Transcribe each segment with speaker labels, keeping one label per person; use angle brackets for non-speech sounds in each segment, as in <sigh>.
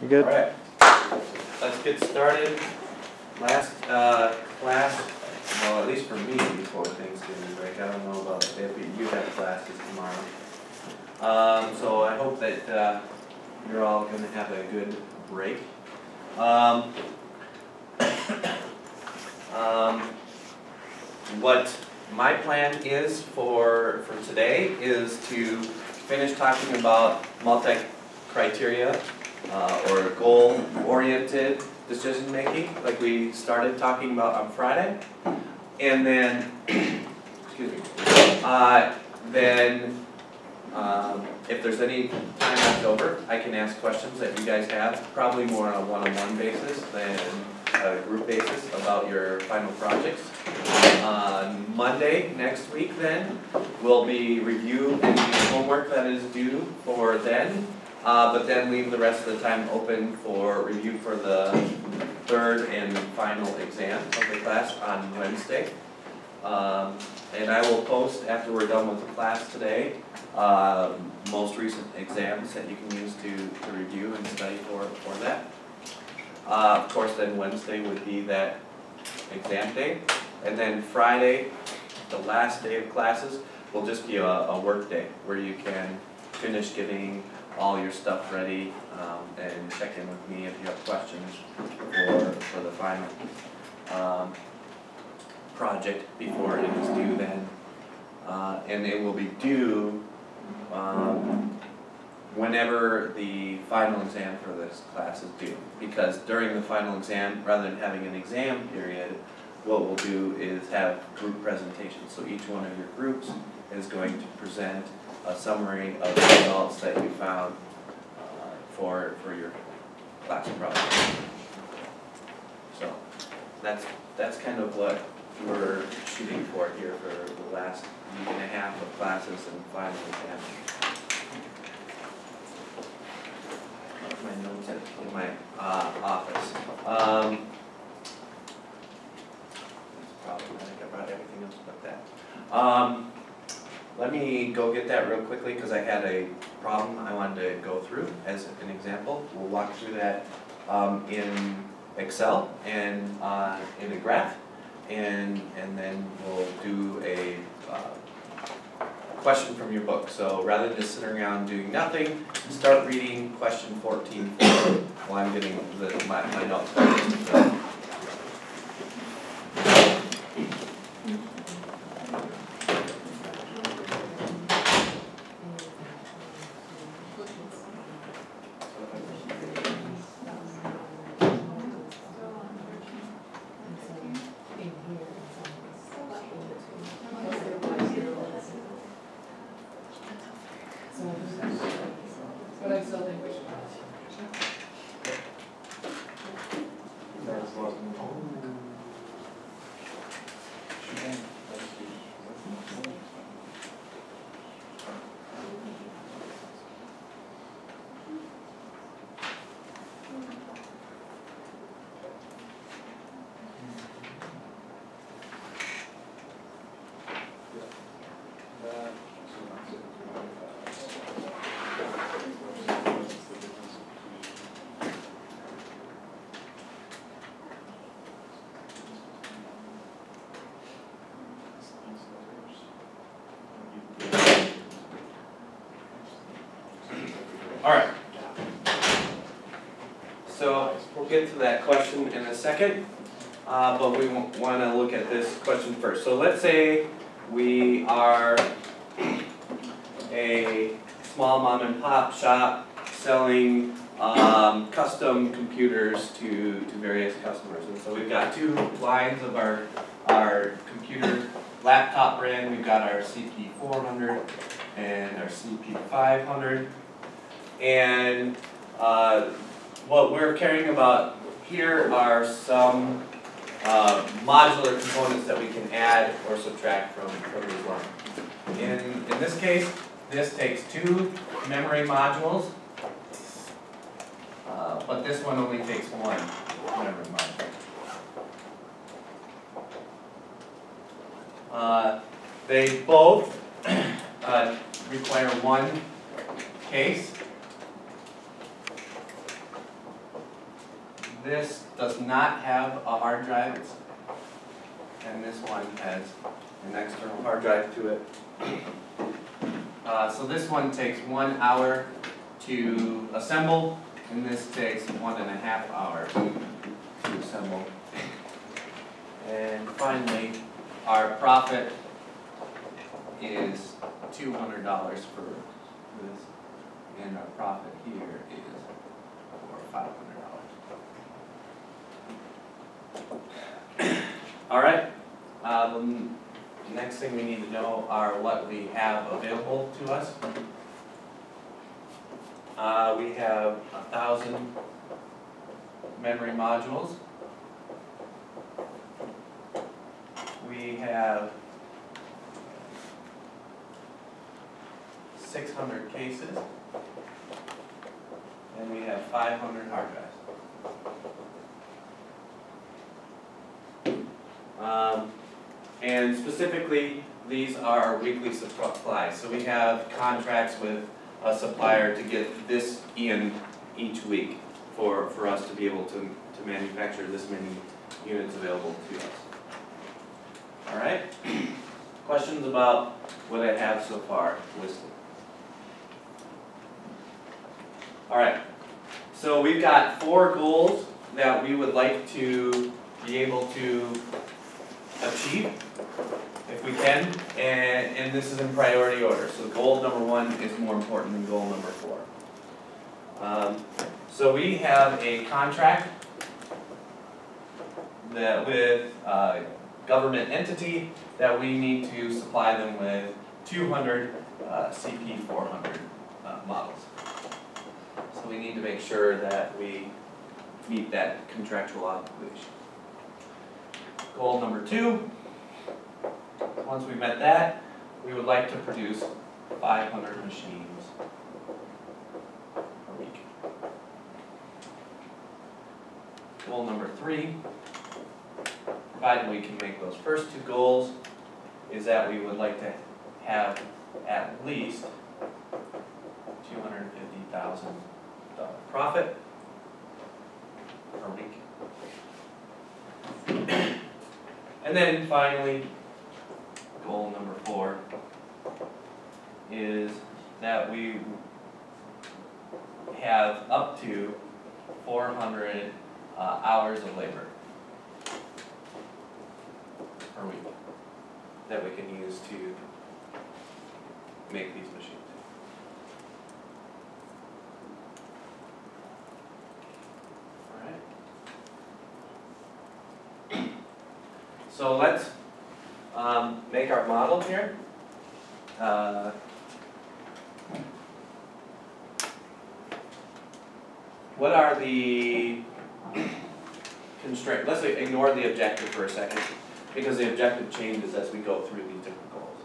Speaker 1: You good?
Speaker 2: All right, let's get started. Last, uh, class, well, at least for me, before Thanksgiving break, I don't know about if you have classes tomorrow. Um, so I hope that, uh, you're all gonna have a good break. Um, <coughs> um, what my plan is for, for today is to finish talking about multi-criteria uh, or goal-oriented decision-making, like we started talking about on Friday. And then, <clears throat> excuse me, uh, then, um, if there's any time left over, I can ask questions that you guys have, probably more on a one-on-one basis than a group basis about your final projects. On Monday, next week then, will be review and homework that is due for then. Uh, but then leave the rest of the time open for review for the third and final exam of the class on Wednesday. Um, and I will post after we're done with the class today, uh, most recent exams that you can use to, to review and study for, for that. Uh, of course, then Wednesday would be that exam day. And then Friday, the last day of classes, will just be a, a work day where you can finish getting all your stuff ready, um, and check in with me if you have questions for, for the final, um, project before it is due then. Uh, and it will be due, um, whenever the final exam for this class is due. Because during the final exam, rather than having an exam period, what we'll do is have group presentations. So each one of your groups is going to present a summary of the results that you found uh, for, for your class project. So, that's, that's kind of what we're shooting for here for the last week and a half of classes and final exam. My notes at- in my, uh, office. Um, that's problematic, I brought everything else but that. Um, me go get that real quickly, cause I had a problem I wanted to go through as an example. We'll walk through that, um, in Excel and, uh, in a graph. And, and then we'll do a, uh, question from your book. So rather than just sitting around doing nothing, start reading question fourteen while I'm getting the, my, my notes.
Speaker 3: But I still think we should.
Speaker 2: Alright. So, we'll get to that question in a second, uh, but we wanna look at this question first. So let's say we are a small mom and pop shop selling, um, custom computers to, to various customers. And so we've got two lines of our, our computer laptop brand, we've got our CP four hundred and our CP five hundred. And uh, what we're caring about here are some uh, modular components that we can add or subtract from, from these lines. In, in this case, this takes two memory modules, uh, but this one only takes one memory module. Uh, They both <clears throat> uh, require one case. This does not have a hard drive, it's, and this one has an external hard drive to it. Uh, so this one takes one hour to assemble, and this takes one and a half hours to assemble. And finally, our profit is two hundred dollars for this, and our profit here is for five hundred dollars. All right, um, next thing we need to know are what we have available to us. Uh, we have a thousand memory modules. We have six hundred cases. And we have five hundred hard drives. Um, and specifically, these are our weekly supplies, so we have contracts with a supplier to get this in each week for, for us to be able to, to manufacture this many units available to us. All right, <clears throat> questions about what I have so far listed? All right, so we've got four goals that we would like to be able to achieve if we can, and, and this is in priority order. So goal number one is more important than goal number four. Um, so we have a contract that with a government entity that we need to supply them with two hundred uh, CP four hundred uh, models. So we need to make sure that we meet that contractual obligation. Goal number two, once we met that, we would like to produce five hundred machines a week. Goal number three, provided we can make those first two goals, is that we would like to have at least two hundred and fifty thousand dollar profit per week. And then finally, goal number four is that we have up to four hundred uh, hours of labor per week that we can use to make these machines. Alright. So let's um, make our model here. Uh, What are the constraints, let's ignore the objective for a second, because the objective changes as we go through these different goals.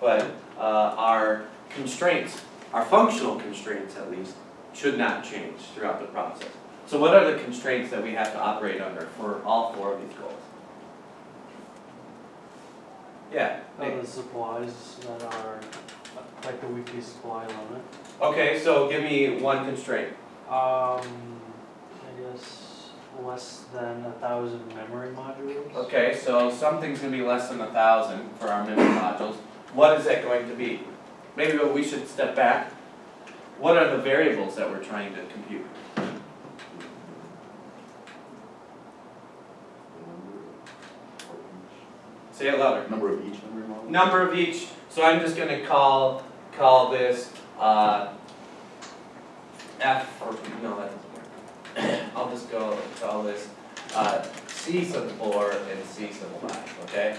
Speaker 2: But uh, our constraints, our functional constraints at least, should not change throughout the process. So what are the constraints that we have to operate under for all four of these goals? Yeah,
Speaker 1: Are the supplies that are, like the weekly supply limit.
Speaker 2: okay, so give me one constraint.
Speaker 1: Um, I guess less than a thousand memory modules.
Speaker 2: Okay, so something's gonna be less than a thousand for our memory modules. What is that going to be? Maybe we should step back. What are the variables that we're trying to compute? Say it louder.
Speaker 4: Number of each memory model?
Speaker 2: Number of each, so I'm just gonna call, call this, uh, F, or, no, that doesn't work. <coughs> I'll just go, call this, uh, C sub four and C sub five, okay?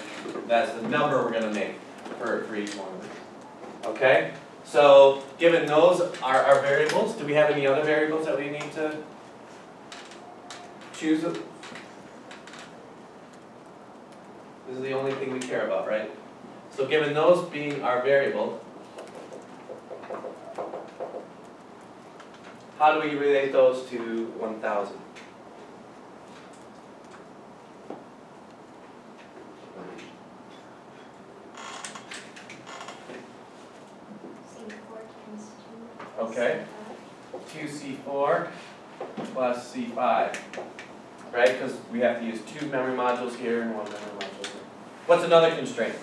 Speaker 2: That's the number we're gonna make for, for each one of these. Okay, so, given those are our variables, do we have any other variables that we need to choose? This is the only thing we care about, right? So given those being our variable, how do we relate those to one thousand?
Speaker 5: C four times two.
Speaker 2: Okay. Two C four plus C five, right? Because we have to use two memory modules here and one memory module. What's another constraint?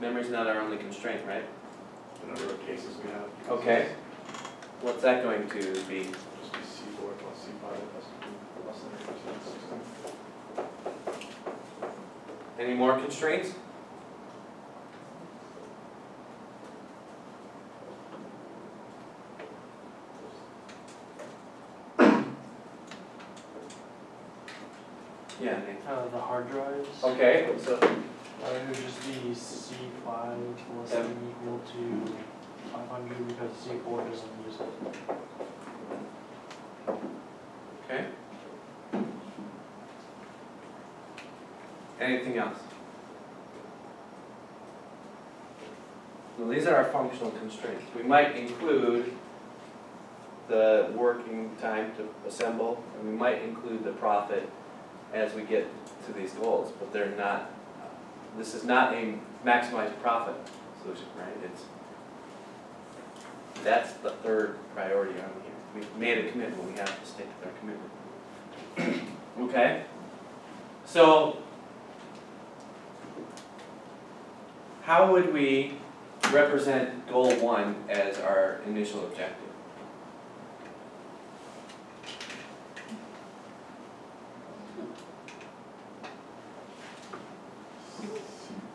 Speaker 2: Memory's not our only constraint, right?
Speaker 4: the number of cases we have.
Speaker 2: Okay. What's that going to be?
Speaker 4: Just be C four plus C five, that's less than percent system.
Speaker 2: Any more constraints? Yeah,
Speaker 1: Uh, the hard drives.
Speaker 2: Okay, so,
Speaker 1: Uh, it would just be C five plus
Speaker 2: Yeah.
Speaker 1: n equal to five hundred because C four doesn't use it.
Speaker 2: okay. Anything else? Well, these are our functional constraints. We might include the working time to assemble, and we might include the profit as we get to these goals, but they're not, this is not a maximized profit solution, right? It's, that's the third priority on here. We've made a commitment, we have to stick with our commitment. <clears throat> Okay? So, how would we represent goal one as our initial objective?
Speaker 4: C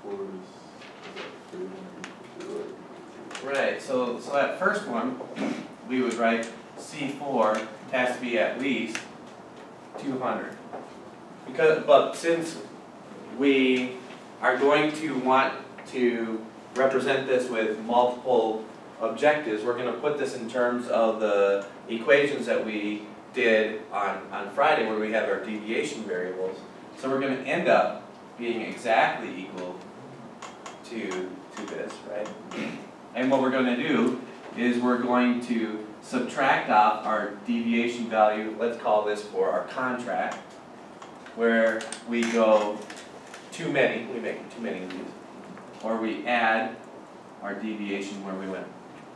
Speaker 4: four is, is that three?
Speaker 2: Right, so, so that first one, we write C four has to be at least two hundred. Because, but since we are going to want to represent this with multiple objectives, we're gonna put this in terms of the equations that we did on, on Friday where we have our deviation variables. So we're gonna end up being exactly equal to, to this, right? And what we're gonna do is we're going to subtract off our deviation value, let's call this for our contract, where we go too many, we make too many of these, or we add our deviation where we went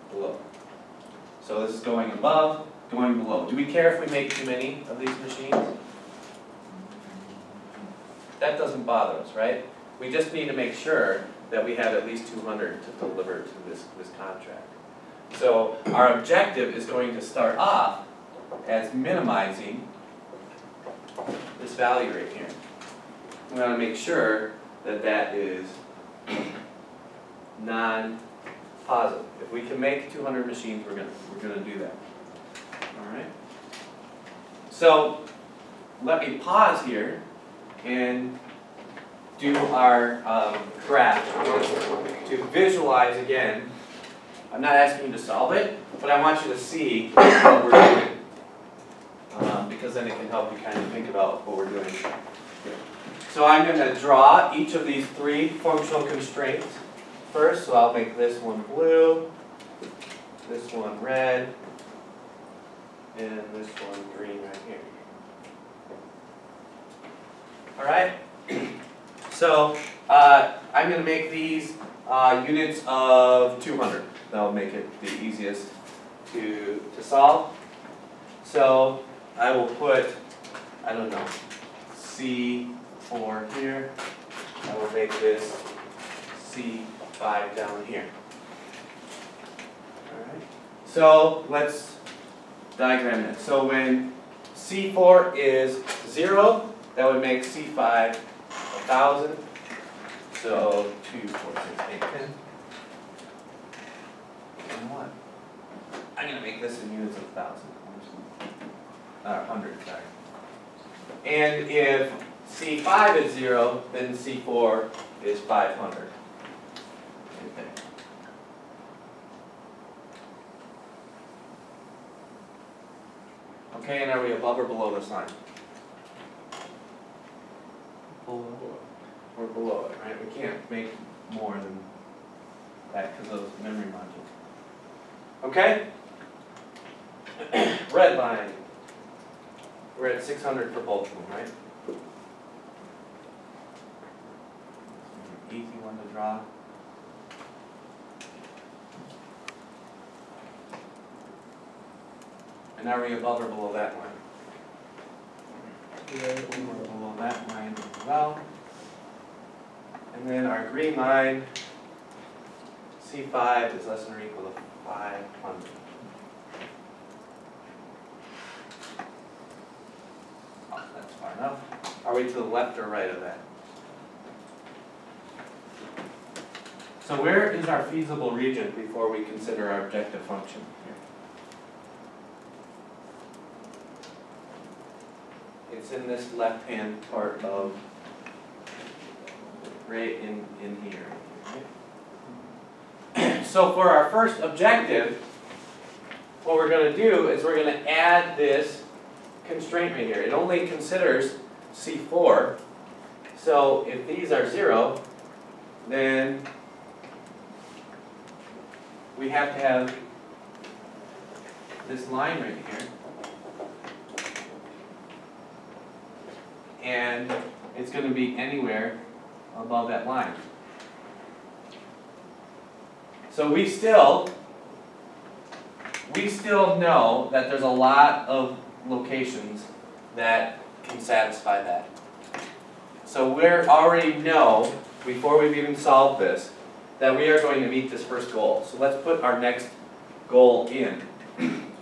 Speaker 2: below. So this is going above, going below. Do we care if we make too many of these machines? That doesn't bother us, right? We just need to make sure that we have at least two hundred to deliver to this, this contract. So our objective is going to start off as minimizing this value right here. We wanna make sure that that is non-positive. If we can make two hundred machines, we're gonna, we're gonna do that. Alright? So, let me pause here and do our um, graph, to visualize again. I'm not asking you to solve it, but I want you to see what we're doing. Um, because then it can help you kind of think about what we're doing. So I'm gonna draw each of these three functional constraints first, so I'll make this one blue, this one red, and this one green right here. Alright? So, uh, I'm gonna make these, uh, units of two hundred. That'll make it the easiest to, to solve. So I will put, I don't know, C4 here. I will make this C5 down here. Alright. So let's diagram it. So when C4 is 0, that would make C5 1,000. So 2, 4, 6, 8, 10. I'm gonna make this in units of thousand. Uh, hundred, sorry. And if C five is zero, then C four is five hundred. Okay, and are we above or below this line?
Speaker 1: Below.
Speaker 2: We're below it, right? We can't make more than that because of those memory modules. Okay? <coughs> Red line. We're at 600 for both of them, right? Easy one to draw. And are we above or below that line? Here we were below that line as well. And then our green line, C5 is less than or equal to 500. Are we to the left or right of that? So where is our feasible region before we consider our objective function here? It's in this left-hand part of, right in, in here. <clears throat> So for our first objective, what we're gonna do is we're gonna add this constraint right here. It only considers C four. So if these are zero, then we have to have this line right here. And it's gonna be anywhere above that line. So we still, we still know that there's a lot of locations that can satisfy that. So we already know, before we've even solved this, that we are going to meet this first goal. So let's put our next goal in,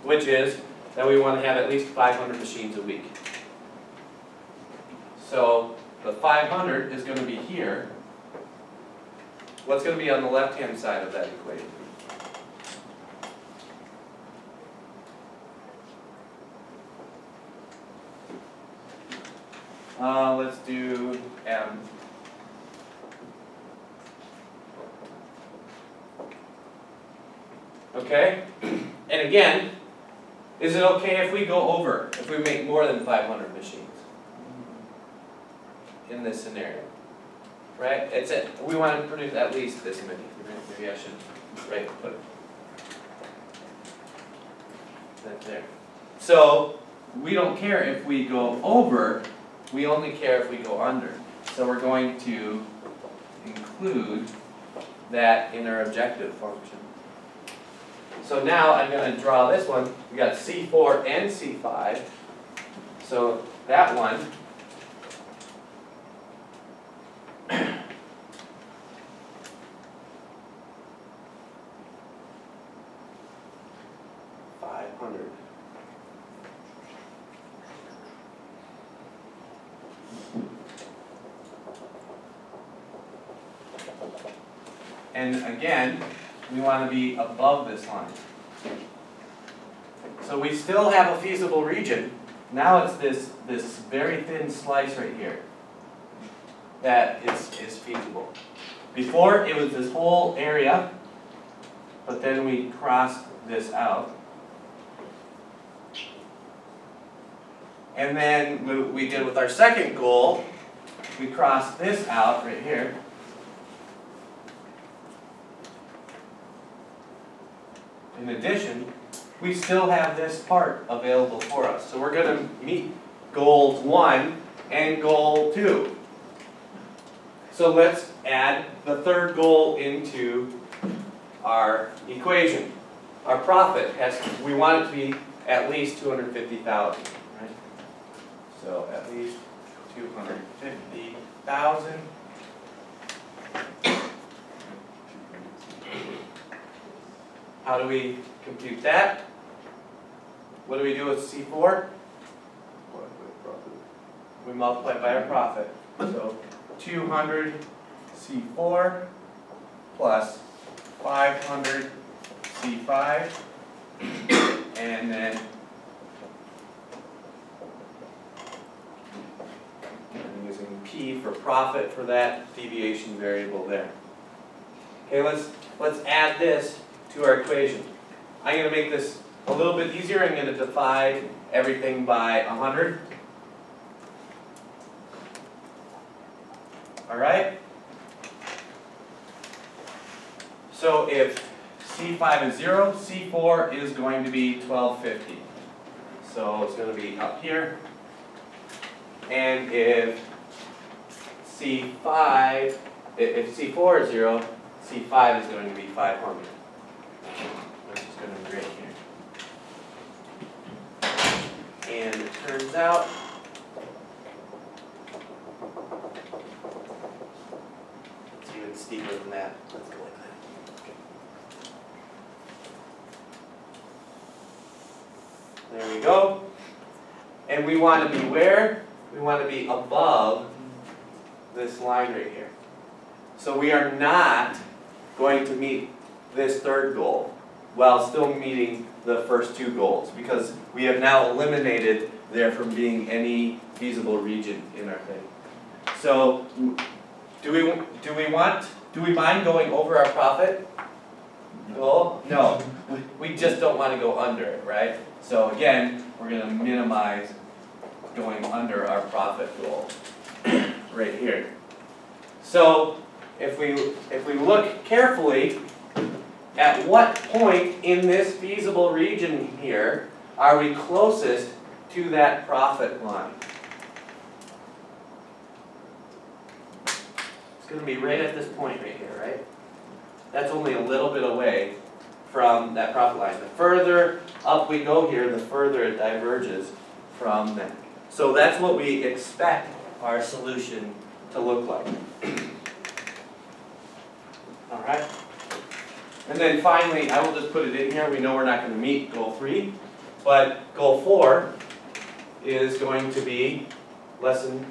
Speaker 2: which is that we want to have at least five hundred machines a week. So the five hundred is gonna be here. What's gonna be on the left-hand side of that equation? Uh, let's do M. Okay, <clears throat> and again, is it okay if we go over, if we make more than five hundred machines? In this scenario? Right, it's it, we wanna produce at least this many, maybe I should, right, put that there. So, we don't care if we go over, we only care if we go under. So we're going to include that in our objective function. So now I'm gonna draw this one, we got C four and C five. So that one. <coughs> Five hundred. And again, we want to be above this line. So we still have a feasible region. Now it's this, this very thin slice right here that is, is feasible. Before, it was this whole area, but then we crossed this out. And then we, did with our second goal, we crossed this out right here. In addition, we still have this part available for us. So we're going to meet goals one and goal two. So let's add the third goal into our equation. Our profit has, we want it to be at least 250,000, right? So at least 250,000 How do we compute that? What do we do with C four?
Speaker 4: Multiply by profit.
Speaker 2: We multiply by our profit. So two hundred C four plus five hundred C five. And then I'm using P for profit for that deviation variable there. Okay, let's, let's add this to our equation. I'm going to make this a little bit easier. I'm going to divide everything by 100. All right? So if C5 is 0, C4 is going to be 1250. So it's going to be up here. And if C5, if C4 is 0, C5 is going to be 500. And it turns out. It's even steeper than that, let's go like that. There we go. And we wanna be where? We wanna be above this line right here. So we are not going to meet this third goal while still meeting the first two goals because we have now eliminated there from being any feasible region in our thing. So do we, do we want, do we mind going over our profit goal? No, we- just don't wanna go under it, right? So again, we're gonna minimize going under our profit goal, <clears throat> right here. So, if we, if we look carefully, at what point in this feasible region here are we closest to that profit line? It's gonna be right at this point right here, right? That's only a little bit away from that profit line. The further up we go here, the further it diverges from that. So that's what we expect our solution to look like. <clears throat> Alright? And then finally, I will just put it in here, we know we're not gonna meet goal three, but goal four is going to be less than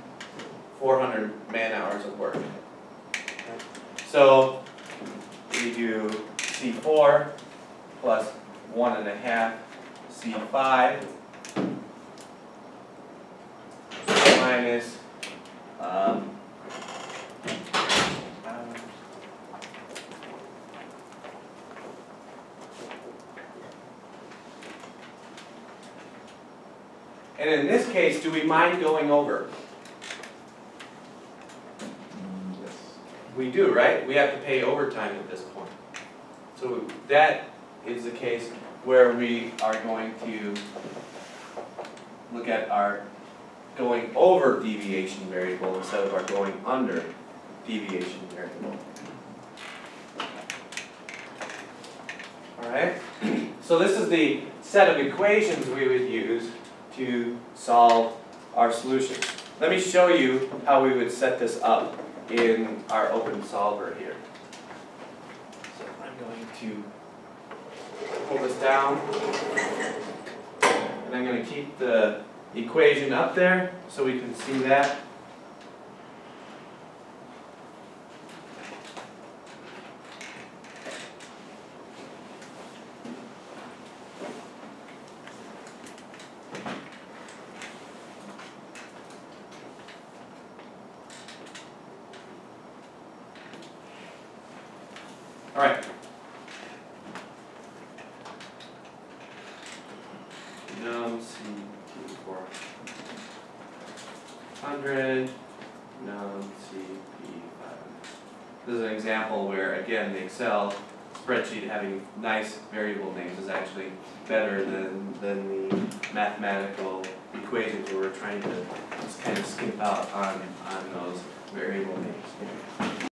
Speaker 2: four hundred man hours of work. So, we do C four plus one and a half C five minus, um, um, And in this case, do we mind going over? We do, right? We have to pay overtime at this point. So that is the case where we are going to look at our going over deviation variable instead of our going under deviation variable. Alright, <clears throat> so this is the set of equations we would use to solve our solutions. Let me show you how we would set this up in our open solver here. So I'm going to pull this down. And I'm gonna keep the equation up there so we can see that. Alright. Num C P four hundred, num C P five. This is an example where, again, the Excel spreadsheet having nice variable names is actually better than, than the mathematical equations where we're trying to just kind of skimp out on, on those variable names.